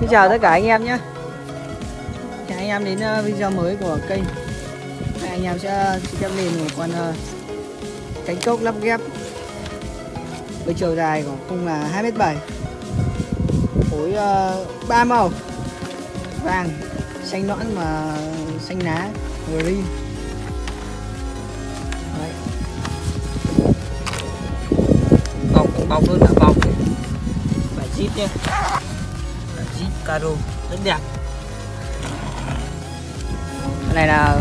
Xin chào tất cả anh em nhé. Chào anh em đến ờ, video mới của kênh. Anh em sẽ xem phép lên một con ờ, cánh cốc lắp ghép. Với chiều dài của cung là 2m7 khối ờ, uh, 3 màu. Vàng xanh nõn và xanh lá green. Đấy. bọc bọc luôn cả bọc. Bản zip nhé zip caro rất đẹp. Cái này là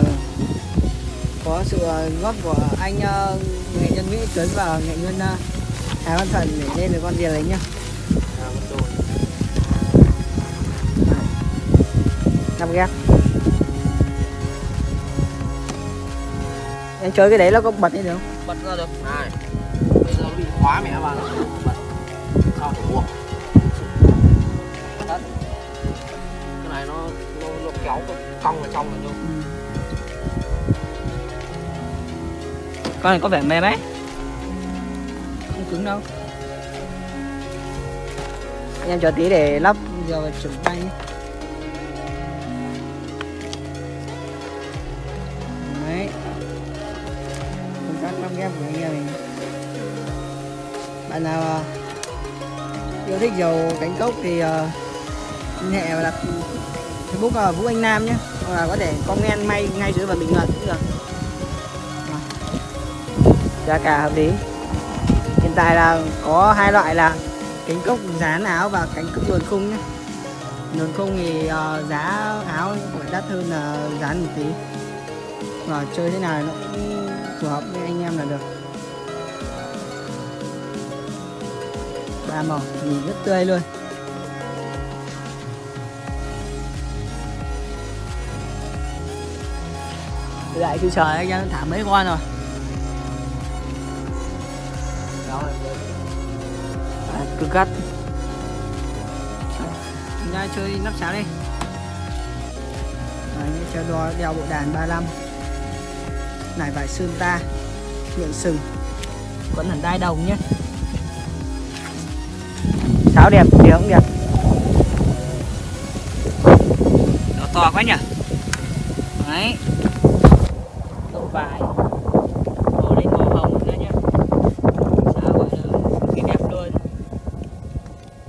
có sự góp của anh uh, nghệ nhân Nguyễn Tuấn và nghệ nhân uh, Hà Văn Thuận để lên được con rìa đấy nhá. Năm ghép. Anh chơi cái đấy nó có bật đi được không? Bật ra được. Này bây giờ nó bị khóa mẹ vào. Nó bật. Sao phải buộc cái cong vào trong này luôn. Con này có vẻ mềm ấy không cứng đâu. Anh em chờ tí để lắp giờ chuẩn tay nhé đấy. Công tác lắp ghép của anh em mình. Bạn nào ờ, yêu thích dầu cánh cốc thì uh, liên hệ và đặt facebook là vũ anh nam nhé. Hoặc là có thể comment may ngay dưới phần bình luận cũng được. Giá cả hợp lý. Hiện tại là có hai loại là cánh cốc dán áo và cánh cốc luồn khung nhé. Luồn khung thì uh, giá áo phải đắt hơn là dán một tí. Và chơi thế nào nó cũng phù hợp với anh em là được. Ba màu nhìn rất tươi luôn. Lại cứ chờ anh em thả mấy con rồi. À, cực gắt chúng ta chơi nắp sáng đi. Đấy, cho đo đeo bộ đàn 35 này vải sơn ta miệng sừng. Vẫn hẳn đai đồng nhé. Sáo đẹp thì cũng đẹp. Nó to quá nhỉ? Đấy vải màu lên màu hồng nữa nhé sao gọi là cái đẹp luôn.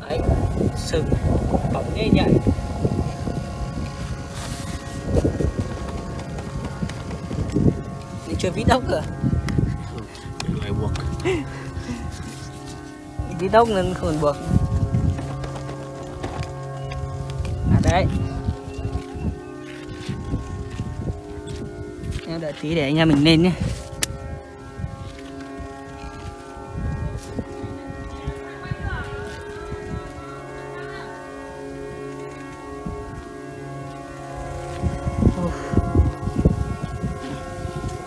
Đấy sừng bóng như nhạy. Chưa vít ốc cơ người buộc. Vít ốc nên không buộc. À đấy em đợi tí để anh em mình lên nhé.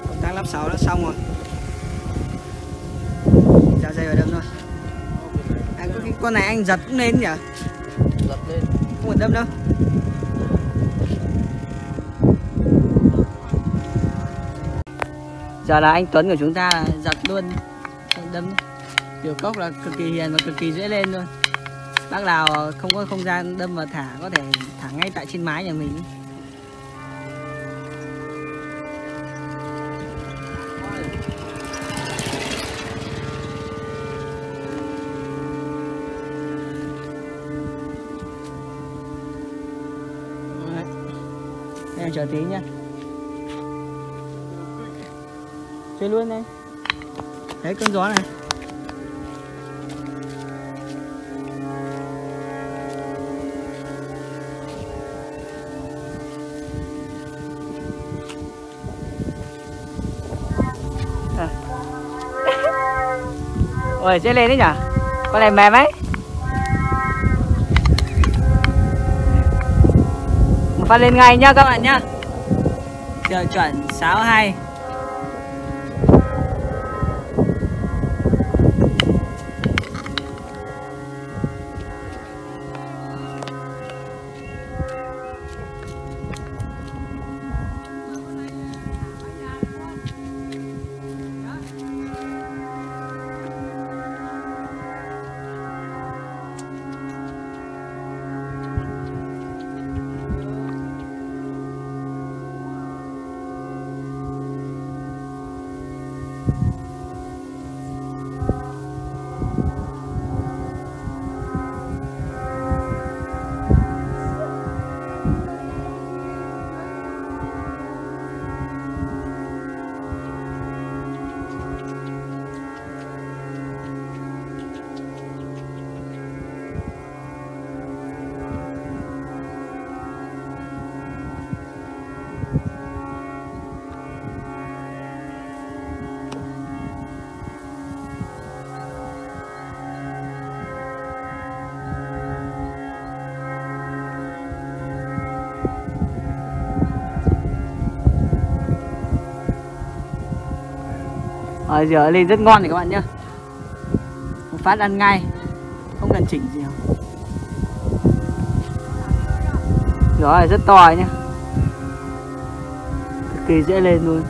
Công tác lắp sáu đã xong rồi. Ra dây vào đâm thôi. Anh có cái con này anh giật cũng lên nhỉ? Giật lên. Không phải đâm đâu giờ là anh Tuấn của chúng ta là giật luôn. Đâm điều cốc là cực kỳ hiền và cực kỳ dễ lên luôn. Bác nào không có không gian đâm và thả, có thể thả ngay tại trên mái nhà mình. Đấy. chờ tí nhá. Chơi luôn đây đấy cơn gió này. À. ôi dễ lên đấy nhở? Con này mềm ấy. Một phát lên ngay nhá các bạn nhá. Chờ chuẩn 62 Rồi giờ lên rất ngon này các bạn nhá. Một phát ăn ngay Không cần chỉnh gì đâu. Rồi rất to nhá. Cực kỳ dễ lên luôn.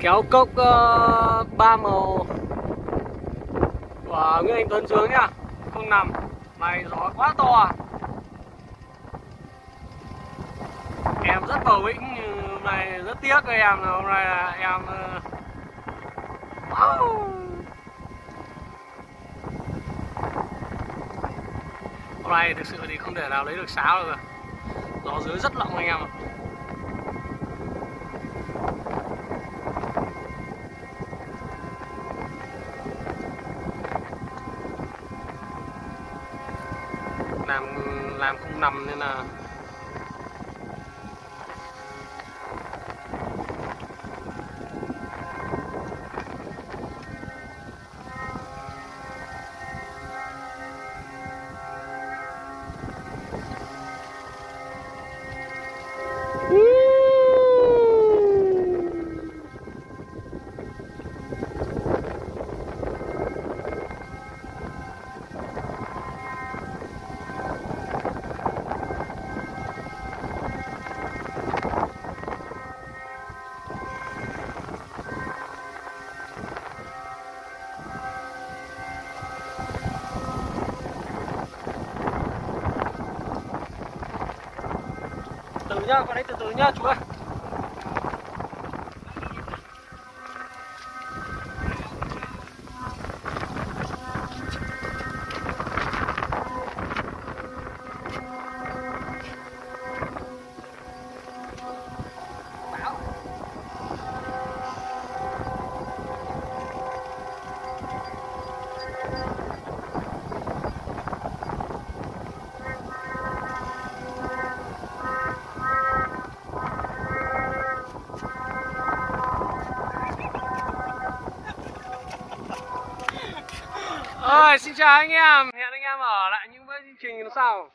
Kéo cốc uh, ba màu. Ờ, Nguyễn Anh Tuấn xuống nhá không nằm mày gió quá to à. em rất bầu bĩnh hôm nay rất tiếc với em hôm nay là em ờ, wow. hôm nay thực sự thì không thể nào lấy được sáo được gió dưới rất lộng anh em ạ không nằm nên là từ nhá Rồi, xin chào anh em. Hẹn anh em ở lại những chương trình sau.